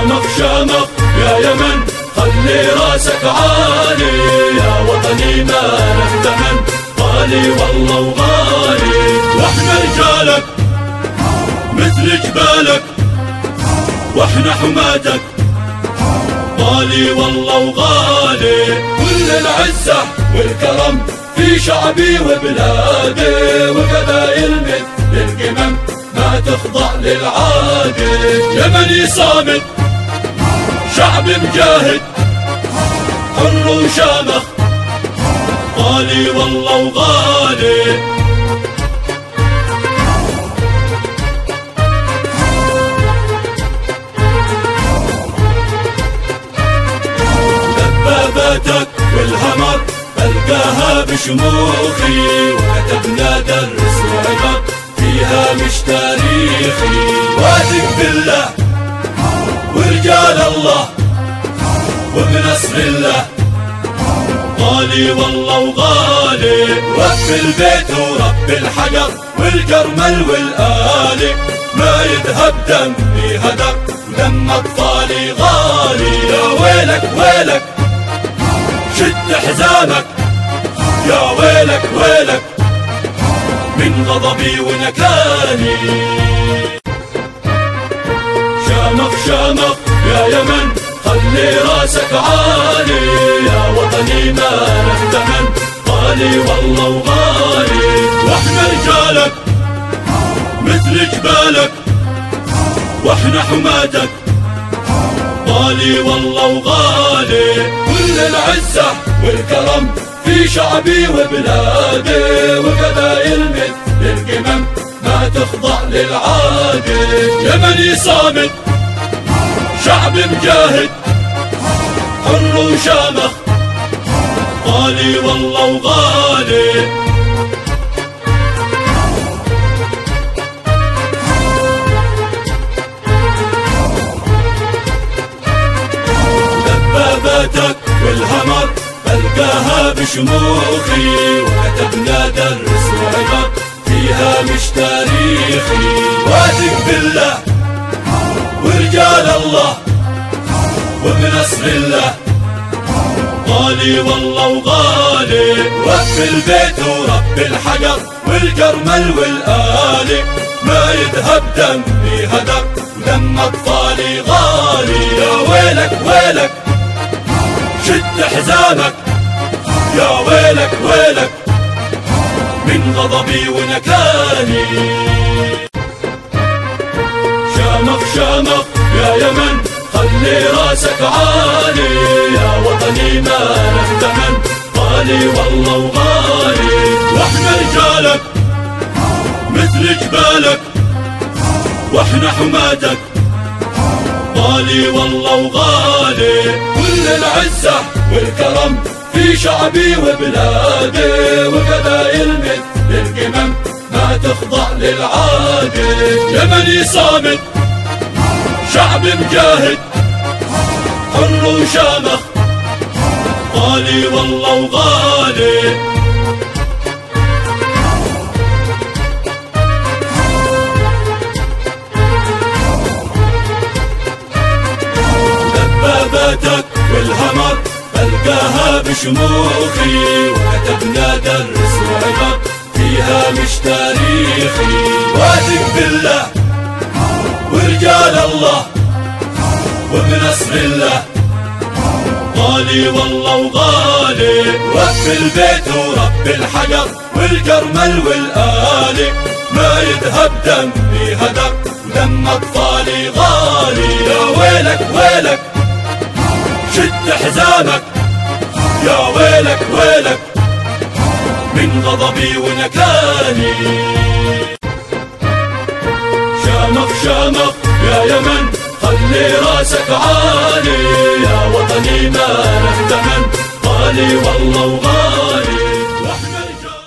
شامخ شامخ يا يمن خلي راسك عالي يا وطني ما نهتمن غالي والله وغالي وإحنا رجالك مثل جبالك وإحنا حماتك. غالي والله وغالي كل العزة والكرم في شعبي وبلادي وقبائل مثل القمم ما تخضع للعادي. يمني صامت شعب مجاهد حر وشامخ غالي والله وغالي دباباتك والهمر بلقاها بشموخي. وكتبنا درس وعبر فيها مش تاريخي. واثق بالله ورجال الله وبنصر الله. غالي والله وغالي رب البيت ورب الحجر والجرمل والآلي. ما يذهب دمي هدر ودم أطفالي غالي. يا ويلك ويلك شد حزامك. يا ويلك ويلك من غضبي ونكاني. شامخ شامخ. يمن خلي راسك عالي يا وطني ما نهتمن غالي والله وغالي وإحنا رجالك مثل جبالك وإحنا حماتك. غالي والله وغالي كل العزة والكرم في شعبي وبلادي. وقبائل مثل القمم ما تخضع للعادي. يمني صامت شعب مجاهد حر وشامخ غالي والله وغالي دباباتك والهمر بلقاها بشموخي. وكتبنا درس وعبر فيها مش تاريخي. واثق بالله ورجال الله. وبنصر الله. غالي والله وغالي رب البيت ورب الحجر والجرمل والآلي. ما يذهب دمي هدر ودم أطفالي غالي. يا ويلك ويلك شد حزامك يا ويلك ويلك من غضبي ونكاني شامخ شامخ يا يمن. خلي راسك عالي يا وطني ما نهتمن غالي والله وغالي وإحنا رجالك مثل جبالك وإحنا حماتك. غالي والله وغالي كل العزة والكرم في شعبي وبلادي. وقبائل مثل القمم ما تخضع للعادي. يمني صامت شعب مجاهد حر وشامخ غالي والله وغالي دباباتك والهمر بلقاها بشموخي. وكتبنا درس وعبر فيها مش تاريخي. واثق بالله ورجال الله. وبنصر الله. غالي والله وغالي رب البيت ورب الحجر والجرمل والآلي. ما يذهب دمي هدر ودم أطفالي غالي. يا ويلك ويلك شد حزامك. يا ويلك ويلك من غضبي ونكاني. شامخ شامخ يا يمن. خلي راسك عالي يا وطني ما نهتمن غالي والله وغالي